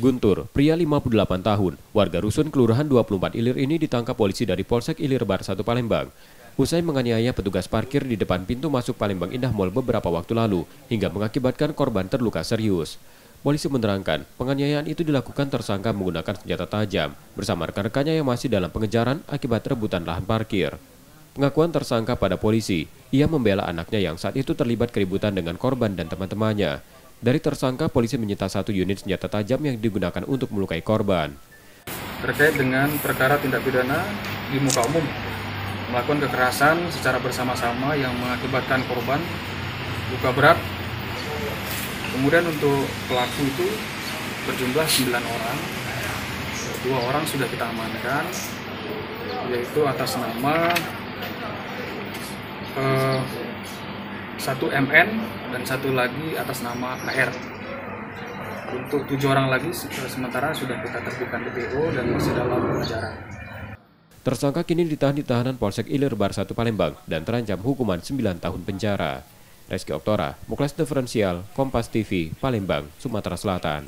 Guntur, pria 58 tahun, warga Rusun Kelurahan 24 Ilir ini ditangkap polisi dari Polsek Ilir Bar 1 Palembang. Usai menganiaya petugas parkir di depan pintu masuk Palembang Indah Mall beberapa waktu lalu, hingga mengakibatkan korban terluka serius. Polisi menerangkan, penganiayaan itu dilakukan tersangka menggunakan senjata tajam bersama rekan-rekannya yang masih dalam pengejaran akibat rebutan lahan parkir. Pengakuan tersangka pada polisi, ia membela anaknya yang saat itu terlibat keributan dengan korban dan teman-temannya. Dari tersangka, polisi menyita satu unit senjata tajam yang digunakan untuk melukai korban. terkait dengan perkara tindak pidana di muka umum melakukan kekerasan secara bersama-sama yang mengakibatkan korban luka berat. Kemudian untuk pelaku itu berjumlah 9 orang. Dua orang sudah kita amankan, yaitu atas nama satu MN dan satu lagi atas nama KR. Untuk tujuh orang lagi se- sementara sudah kita terbitkan DPO dan masih dalam pengejaran. Tersangka kini ditahan di tahanan Polsek Ilir Bar 1 Palembang dan terancam hukuman 9 tahun penjara. Reski Oktora, Muklas Diferensial, Kompas TV, Palembang, Sumatera Selatan.